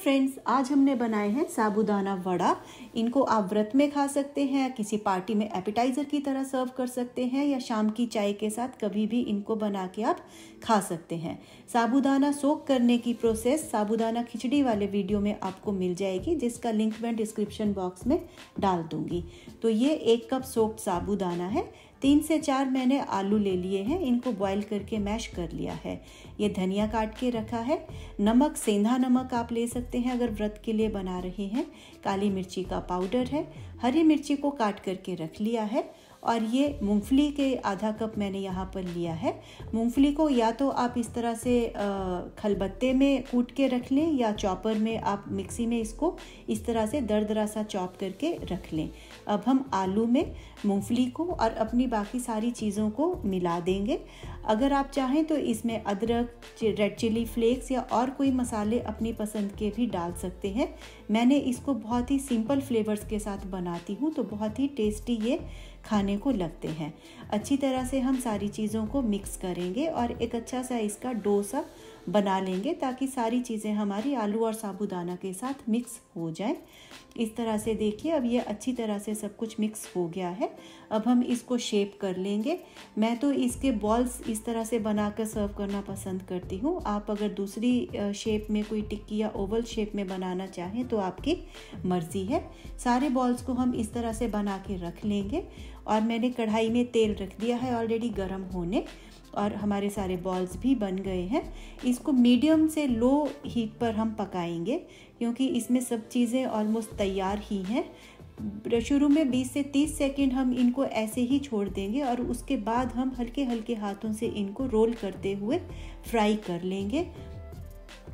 Friends आज हमने बनाए हैं साबूदाना वड़ा। इनको आप व्रत में खा सकते हैं, किसी पार्टी में एपिटाइज़र की तरह सर्व कर सकते हैं, या शाम की चाय के साथ कभी भी इनको बना के आप खा सकते हैं। साबुदाना सोख करने की प्रोसेस साबुदाना खिचड़ी वाले वीडियो में आपको मिल जाएगी, जिसका लिंक मैं डिस्क्रिप्शन बॉक्स में डाल दूँगी। तो ये एक कप सोक्ड साबुदाना है। तीन से चार मैंने आलू ले लिए हैं, इनको बॉईल करके मैश कर लिया है। ये धनिया काट के रखा है। नमक, सेंधा नमक आप ले सकते हैं अगर व्रत के लिए बना रहे हैं। काली मिर्ची का पाउडर है। हरी मिर्ची को काट करके रख लिया है। और ये मूंगफली के आधा कप मैंने यहाँ पर लिया है। मूंगफली को या तो आप इस तरह से खलबत्ते में कूट के रख लें या चॉपर में आप मिक्सी में इसको इस तरह से दरदरा सा चॉप करके रख लें। अब हम आलू में मूंगफली को और अपनी बाकी सारी चीज़ों को मिला देंगे। अगर आप चाहें तो इसमें अदरक रेड चिली फ्लेक्स या और कोई मसाले अपनी पसंद के भी डाल सकते हैं। मैंने इसको बहुत ही सिंपल फ्लेवर्स के साथ बनाती हूँ तो बहुत ही टेस्टी ये खाने को लगते हैं। अच्छी तरह से हम सारी चीज़ों को मिक्स करेंगे और एक अच्छा सा इसका डोसा बना लेंगे ताकि सारी चीज़ें हमारी आलू और साबुदाना के साथ मिक्स हो जाए। इस तरह से देखिए, अब ये अच्छी तरह से सब कुछ मिक्स हो गया है। अब हम इसको शेप कर लेंगे। मैं तो इसके बॉल्स इस तरह से बनाकर सर्व करना पसंद करती हूँ। आप अगर दूसरी शेप में कोई टिक्की या ओवल शेप में बनाना चाहें तो आपकी मर्ज़ी है। सारे बॉल्स को हम इस तरह से बना के रख लेंगे और मैंने कढ़ाई में तेल रख दिया है ऑलरेडी गर्म होने, और हमारे सारे बॉल्स भी बन गए हैं। इसको मीडियम से लो हीट पर हम पकाएँगे, क्योंकि इसमें सब चीज़ें ऑलमोस्ट तैयार ही हैं। शुरू में 20 से 30 सेकंड हम इनको ऐसे ही छोड़ देंगे, और उसके बाद हम हल्के हल्के हाथों से इनको रोल करते हुए फ्राई कर लेंगे।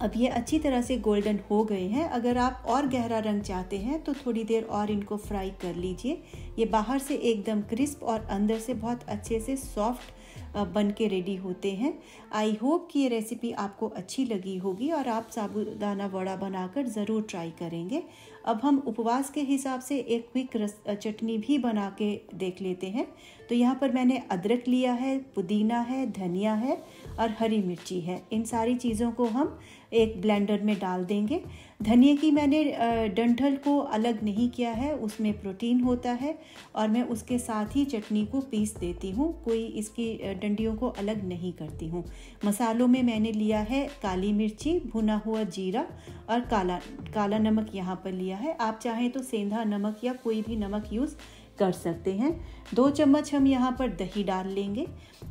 अब ये अच्छी तरह से गोल्डन हो गए हैं। अगर आप और गहरा रंग चाहते हैं तो थोड़ी देर और इनको फ्राई कर लीजिए। ये बाहर से एकदम क्रिस्प और अंदर से बहुत अच्छे से सॉफ्ट बन के रेडी होते हैं। आई होप कि ये रेसिपी आपको अच्छी लगी होगी और आप साबुदाना वड़ा बनाकर ज़रूर ट्राई करेंगे। अब हम उपवास के हिसाब से एक क्विक रस चटनी भी बना के देख लेते हैं। तो यहाँ पर मैंने अदरक लिया है, पुदीना है, धनिया है और हरी मिर्ची है। इन सारी चीज़ों को हम एक ब्लेंडर में डाल देंगे। धनिए की मैंने डंठल को अलग नहीं किया है, उसमें प्रोटीन होता है और मैं उसके साथ ही चटनी को पीस देती हूँ। कोई इसकी डंडियों को अलग नहीं करती हूँ। मसालों में मैंने लिया है काली मिर्ची, भुना हुआ जीरा और काला काला नमक यहाँ पर लिया है। आप चाहें तो सेंधा नमक या कोई भी नमक यूज़ कर सकते हैं। दो चम्मच हम यहाँ पर दही डाल लेंगे।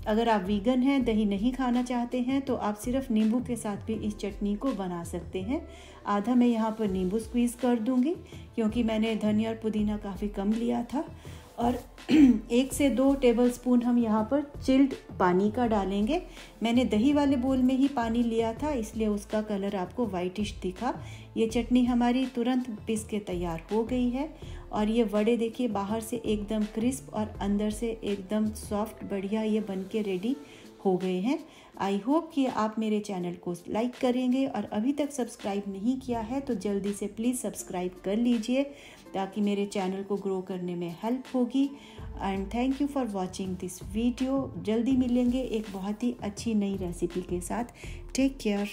अगर आप वीगन हैं, दही नहीं खाना चाहते हैं तो आप सिर्फ़ नींबू के साथ भी इस चटनी को बना सकते हैं। आधा मैं यहाँ पर नींबू स्क्वीज़ कर दूँगी, क्योंकि मैंने धनिया और पुदीना काफ़ी कम लिया था। और एक से दो टेबल स्पून हम यहाँ पर चिल्ड पानी का डालेंगे। मैंने दही वाले बोल में ही पानी लिया था, इसलिए उसका कलर आपको वाइटिश दिखा। ये चटनी हमारी तुरंत पिस के तैयार हो गई है। और ये वड़े देखिए, बाहर से एकदम क्रिस्प और अंदर से एकदम सॉफ्ट बढ़िया ये बन के रेडी हो गए हैं। आई होप कि आप मेरे चैनल को लाइक करेंगे और अभी तक सब्सक्राइब नहीं किया है तो जल्दी से प्लीज़ सब्सक्राइब कर लीजिए ताकि मेरे चैनल को ग्रो करने में हेल्प होगी। And thank you for watching this video जल्दी मिलेंगे एक बहुत ही अच्छी नई रेसिपी के साथ। Take care